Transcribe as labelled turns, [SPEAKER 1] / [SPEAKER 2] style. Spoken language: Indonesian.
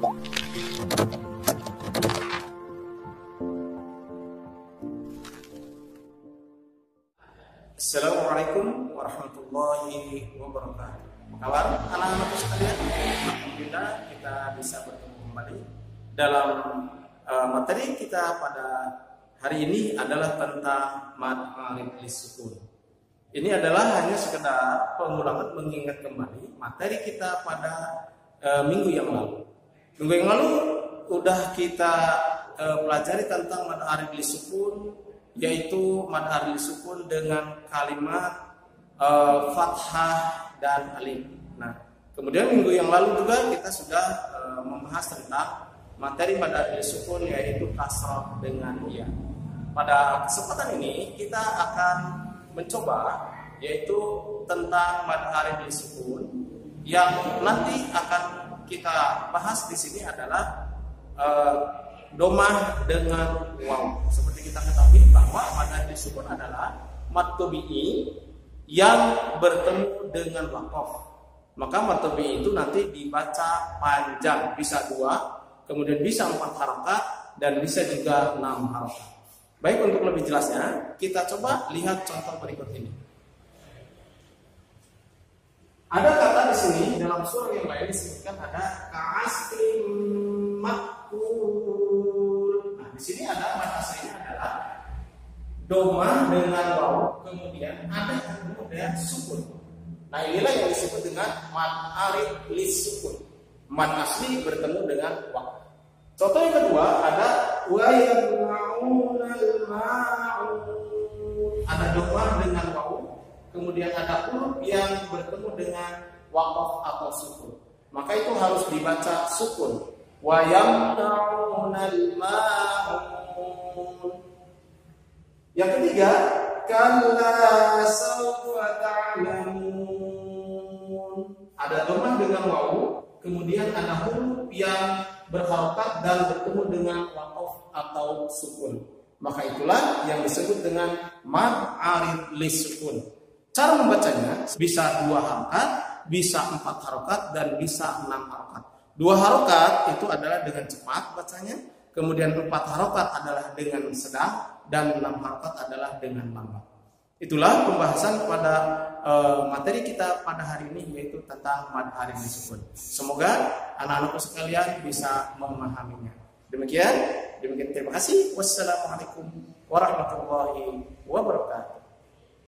[SPEAKER 1] Assalamualaikum warahmatullahi wabarakatuh. Kawan anak-anak sekalian, alhamdulillah kita bisa bertemu kembali dalam uh, materi kita pada hari ini adalah tentang mad arif sukun. Ini adalah hanya sekedar pengulangan mengingat kembali materi kita pada uh, minggu yang lalu. Minggu yang lalu udah kita uh, pelajari tentang mad arif sukun yaitu mad arif sukun dengan kalimat uh, fathah dan alif. Nah, kemudian minggu yang lalu juga kita sudah uh, membahas tentang materi mad arif sukun yaitu kasrah dengan ya. Pada kesempatan ini kita akan mencoba yaitu tentang mad arif sukun yang nanti akan kita bahas di sini adalah uh, domah dengan waw. Seperti kita ketahui bahwa mad sukun adalah mad tabi'i yang bertemu dengan wakaf. Maka mad tabi'i itu nanti dibaca panjang, bisa dua, kemudian bisa empat harokat dan bisa juga enam harokat. Baik untuk lebih jelasnya, kita coba lihat contoh berikut ini. Ada kata di sini dalam surah yang lain disebutkan ada ka'asrim makul. Nah, di sini ada bahasanya adalah doma dengan waw, kemudian ada kemudian sukun. Nah, inilah yang disebut dengan mad alif lis sukun. Mad asli bertemu dengan waw. Contoh yang kedua ada wa Ada doma dengan waw, kemudian ada huruf yang bertemu dengan wakaf atau sukun. Maka itu harus dibaca sukun. Wa ma'un. Yang ketiga, kalla sawfa ta'lamun. Ada domah dengan wawu, kemudian ada huruf yang berharokat dan bertemu dengan wakaf atau sukun. Maka itulah yang disebut dengan mad arif lisukun. Cara membacanya bisa dua harokat, bisa empat harokat, dan bisa enam harokat. Dua harokat itu adalah dengan cepat bacanya, kemudian empat harokat adalah dengan sedang, dan enam harokat adalah dengan lambat. Itulah pembahasan pada uh, materi kita pada hari ini yaitu tentang mad arif disukun. Semoga anak-anakku sekalian bisa memahaminya. Demikian, demikian terima kasih. Wassalamualaikum warahmatullahi wabarakatuh.